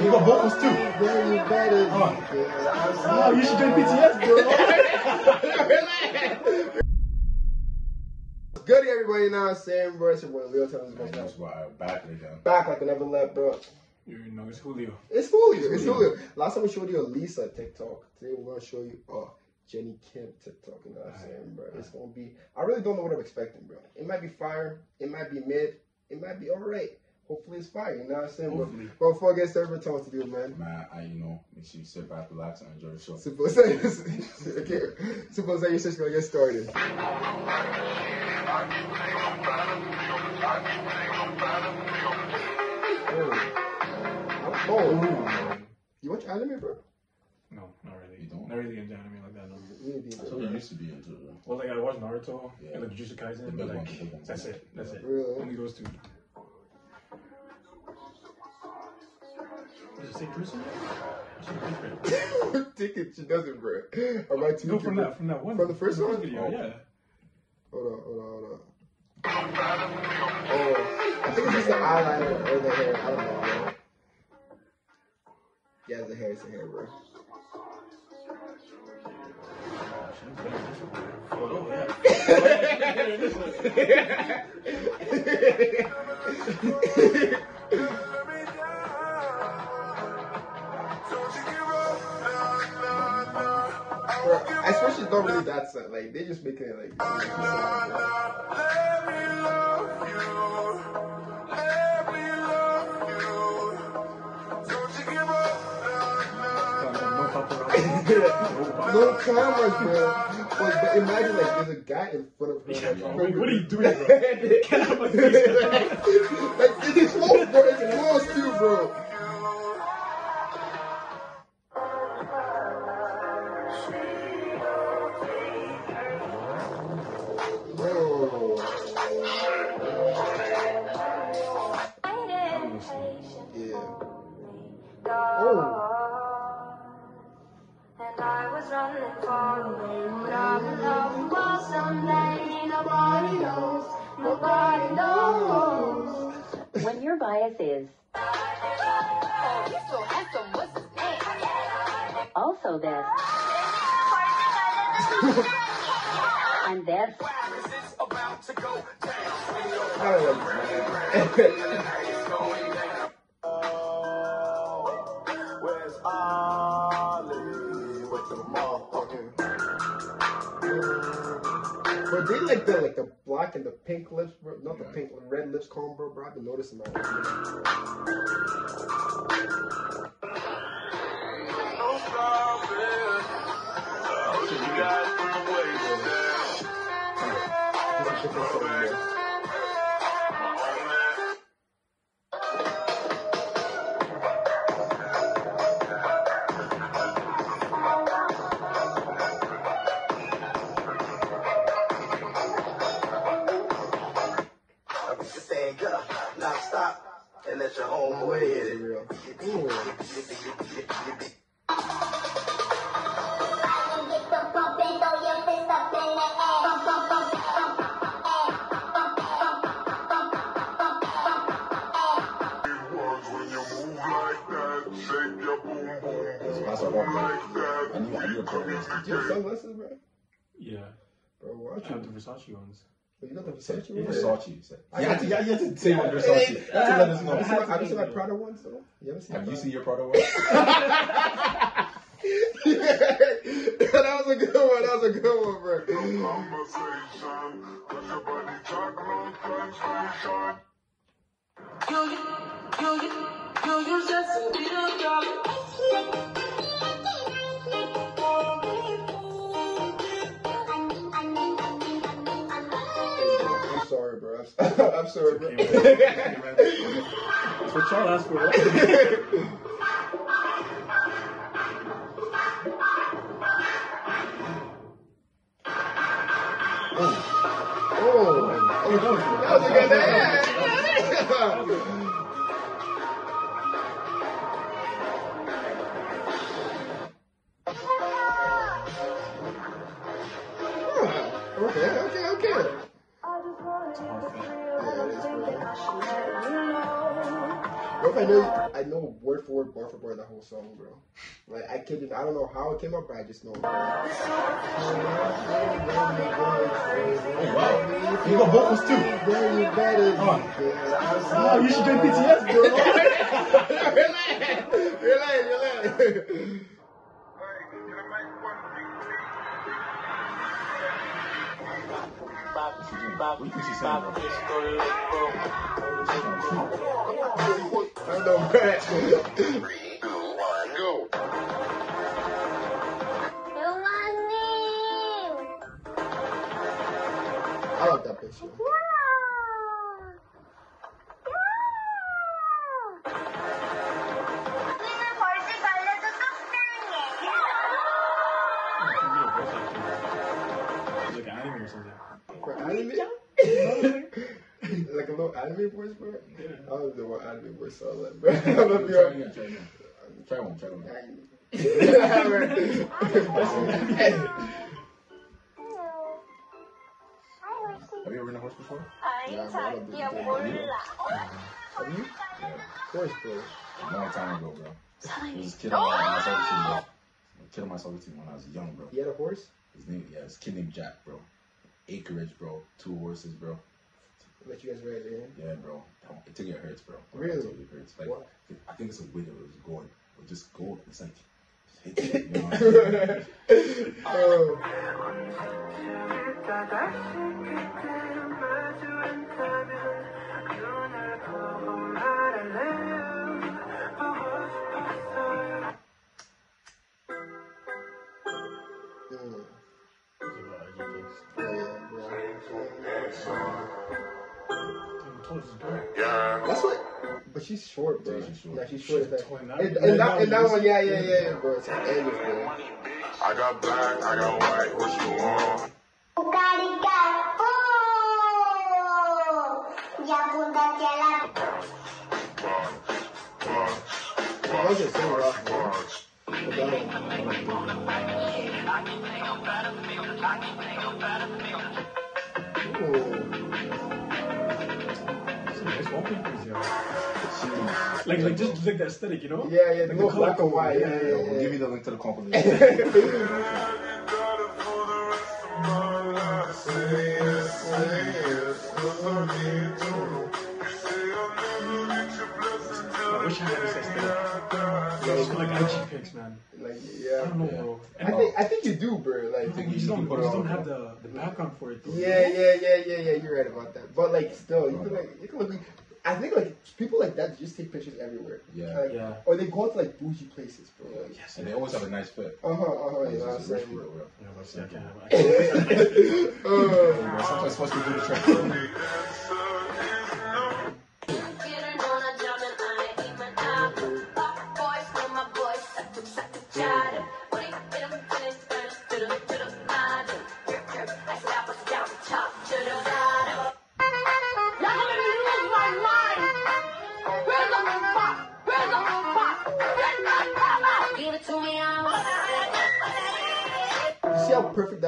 You got vocals too. Then you better. Oh. Oh, you should join BTS, bro. Good everybody, you know what I'm saying, bro? It's your boy Leo telling us That's why I'm back again. back like I never left, bro. You know, it's Julio. It's Julio. It's Julio. Julio. Last time we showed you a Lisa TikTok. Today we're gonna show you uh Jennie Kim TikTok. You know what I'm saying, bro? It's gonna be. I really don't know what I'm expecting, bro. It might be fire. It might be mid. It might be alright. Hopefully it's fire. You know what I'm saying, bro? Hopefully. But before I get started, what tell us to do, man. Man, I you know, make sure you sit back, relax, and enjoy the show. Simple say okay. Simple say you're just gonna get started. Oh, oh. Oh. You watch anime, bro? No, not really. You don't? Not really into anime like that. No. You need to be That's what we used to be into. bro. Well, like I watched Naruto Yeah. and like Jujutsu Kaisen, The but like ones, the big ones. that's it. That's it. Really? Only those two. Is it same person? Ticket, she doesn't, bro. Am I too No, from that, from that one. From the first one? video, Oh. yeah. Hold on, hold on, hold on. Oh, I think it's just the eyeliner or the hair. I don't know, bro. Yeah, the hair, it's the hair, bro. Oh, yeah. I swear she's not really that sad. Uh, like, they just making it like. No paparazzi. no cameras, bro. But, but imagine, like, there's a guy in front of her. Like, Wait, what are you her. doing, bro? Get out of my face. Away, but I'm someday. Nobody knows, nobody knows. When your bias is also this and this, they like the like the black and the pink lips, bro. Not the pink, the red lips combo, bro. I've been noticing that. It's need a pair of those. You have sunglasses, bro? Yeah. Bro, I have the Versace ones. But you got the Versace ones? Versace, you said. You have to, yeah, you have to say what Versace. You have to let us know. Have you seen my- have you seen my Prada ones, though? You haven't seen Have you seen your Prada one? that was a good one. That was a good one, bro. I'm I'm, I'm sorry, bro. That's what y'all asked for. right? oh, oh, that was a good yeah. If I know, I know word for word, bar for bar, that whole song, bro. Like I kid you, I don't know how it came up, but I just know. Oh, wow. You got vocals too. Then you. Oh. Oh, you should join BTS, bro. relax, relax. What do you think she's saying, bro? I know. Three, two, one, go. I like that picture. No. No. like an anime or something. like a little anime voice, bro about anime, bro. So I bro, I'm gonna be on. Try one, try one. Have you ever ridden a horse before? Yeah, bro, I don't think Have you? Yeah. Of course, bro. A long time ago, bro. I was a kid on my soccer team, bro. A kid on my soccer team when I was young, bro. He had a horse? His name, yeah, his kid named Jack, bro. Acreage, bro. Two horses, bro. Let you guys ride it in. Yeah, bro. It took it hurts, bro. Really? It totally hurts. Like, What? I think it's a way that it was going. It just go. It's like, it, you know I mean? Oh. But she's short, bro. Yeah, she's short. Yeah, she's short. She's that. tall And, that- and, that, that and that one, one, yeah, yeah, yeah, yeah, bro. It's hilarious, bro. I got black, I got white, what you want? Carica. Ya punta que la. I was just saying, bro. But that one- Ooh. It's a nice wallpaper, yeah. Jeez. Like, like just like the aesthetic, you know? Yeah, yeah, the Like little color black and white. Yeah, code, yeah, yeah. we'll give you the link to the compilation. I wish I had this aesthetic. Just like IG pics, man. Like, I yeah. don't know, Yeah. bro. I And think I think you do, bro. Like, we you just can don't, we put it just on, don't have bro. the, the background for it, though. yeah, yeah, yeah, yeah, yeah. You're right about that. But like, still, you can like, you can look. I think like people like that just take pictures everywhere. Yeah. Like, Yeah. Or they go to like bougie places, bro. Like, Yes. And they always have a nice fit. uh huh, uh huh. It's You know what I'm rich saying, people, bro. bro. Yeah, but see, I can't have it. Uh, Bro, Sometimes supposed to do the trick,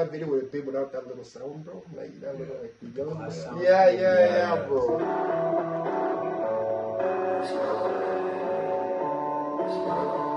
that video would have been without that little sound, bro? Like that little like yellow. Glass sound. Yeah, yeah, yeah, Yeah, yeah. bro. This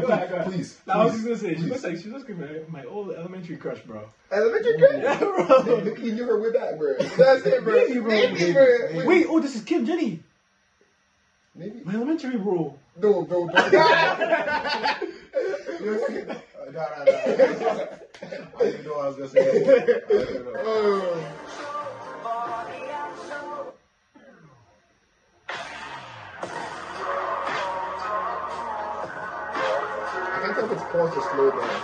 gonna say? Please. I was just gonna say, she looks like she looks like my, my old elementary crush, bro. Elementary crush? Yeah, bro. Look, you knew her way back, bro. That's it, bro. Maybe, bro. Maybe, bro. Wait, oh, this is Kim Jennie, Maybe. my elementary bro. No, no, no. No, no, no. I didn't know I was gonna say that. I didn't know. I can't tell if it's pause or slow down.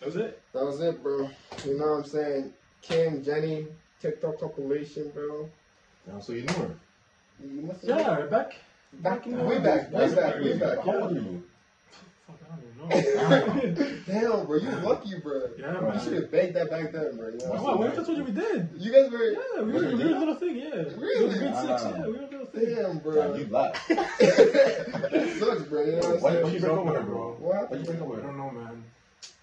That was it. That was it, bro. You know what I'm saying? Kim, Jennie, TikTok compilation, bro. Damn, So you knew her? You must Yeah, back Back, in the way back, way back, way crazy. back. How old are you? Fuck, I don't even know. Damn, bro, you lucky, bro. Yeah, You man. should have banked that back then, bro. You know Wow, what what I'm if I told you we did? You guys were. Yeah, we were, we were a little thing, yeah. Really? We were good six, Ah. yeah, we were a little thing. Damn, Nah, bro. you lied. that sucks, bro. You know what Why, I'm why saying? you break up with her, bro? What? Why you break up with I don't know, man.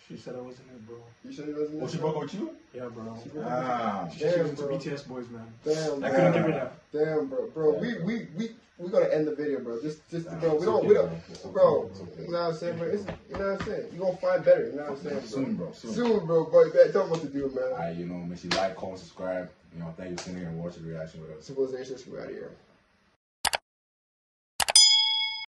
She said I wasn't it, bro. You sure it wasn't? Oh, she broke up with you? Yeah, bro. Ah. She said she Damn, was into bro. BTS boys, man. Damn, I couldn't give her that. Damn, bro, bro, we we we we gonna end the video, bro. Just just Nah, bro, we it's don't okay, we don't, bro. It's okay, bro. it's okay. You know what I'm saying, bro? It's, you know what I'm saying. You gonna find better. You know what I'm saying, bro? Soon, bro. Soon. Soon, bro. But man, tell me what to do, man. Alright, you know, make sure you like, comment, subscribe. You know, thank you for sitting here and watching the reaction with us. Civilization, we out of here.